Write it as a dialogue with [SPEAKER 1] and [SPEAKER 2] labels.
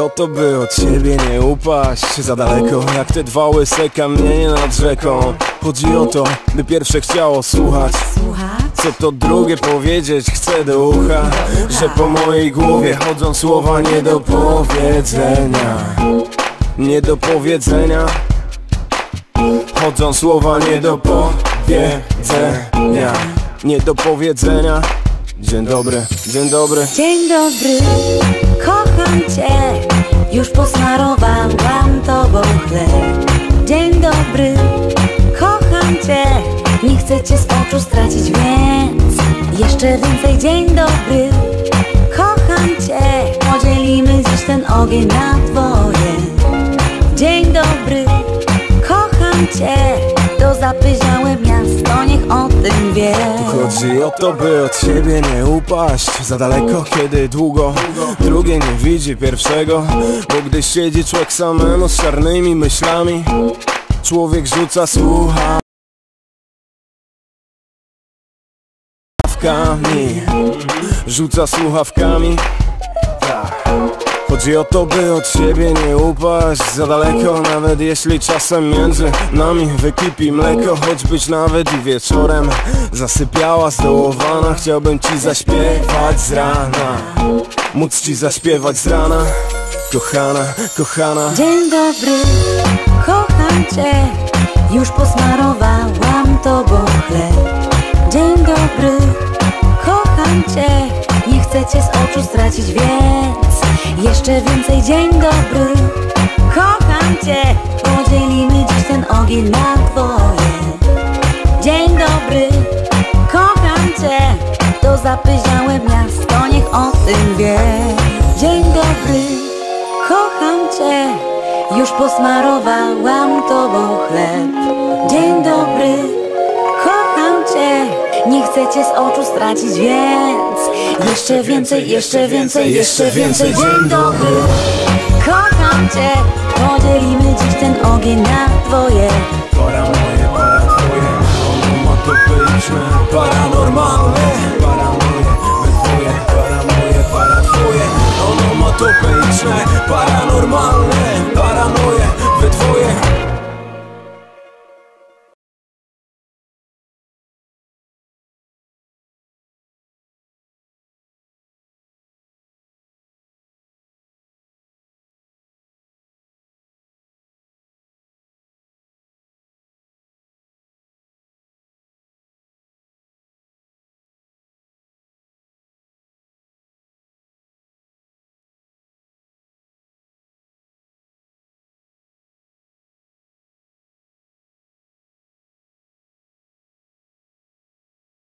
[SPEAKER 1] o to, by od siebie nie upaść. Za daleko jak te dwa łyse kamienie nad rzeką. Chodzi o to, by pierwsze chciało słuchać.
[SPEAKER 2] Słuchać?
[SPEAKER 1] Co to drugie powiedzieć chcę do ucha Że po mojej głowie chodzą słowa nie do powiedzenia Nie do powiedzenia Chodzą słowa nie do powiedzenia Nie do powiedzenia Dzień dobry, dzień dobry.
[SPEAKER 2] Dzień dobry, kocham cię. Już posmarowałam tobą chleb. Dzień dobry, kocham cię. Nie chcę cię z oczu stracić, więc Jeszcze więcej. Dzień dobry Kocham cię. Podzielimy dziś ten ogień na dwoje. Dzień dobry, kocham cię. To zapyziałe o tym wie
[SPEAKER 1] Chodzi o to, by od siebie nie upaść. Za daleko, kiedy długo Drugie nie widzi pierwszego. Bo gdy siedzi człowiek samemu z czarnymi myślami Człowiek rzuca słucha Rzuca słuchawkami. Chodzi o to, by od siebie nie upaść Za daleko, nawet jeśli czasem między nami wykipi mleko Choć być nawet i wieczorem zasypiała zdołowana. Chciałbym ci zaśpiewać z rana Móc ci zaśpiewać z rana. Kochana, kochana.
[SPEAKER 2] Dzień dobry, kocham cię Już posmarowałam tobą chleb. Dzień dobry, kocham cię Nie chcę cię z oczu stracić, więc Jeszcze więcej dzień dobry. Kocham cię. Podzielimy dziś ten ogień na dwoje. Dzień dobry, kocham cię. To zapyziałe miasto, niech o tym wie. Dzień dobry, kocham cię. Już posmarowałam tobą chleb. Dzień dobry, kocham cię. Nie chcę cię z oczu stracić, więc Jeszcze więcej, jeszcze więcej, jeszcze więcej. Dzień dobry, kocham cię. Podzielimy dziś ten ogień na dwoje.
[SPEAKER 1] Para moje, para twoje. Onomatopeiczne, paranormalne. Para moje, my twoje Para moje, para twoje. Onomatopeiczne, paranormalne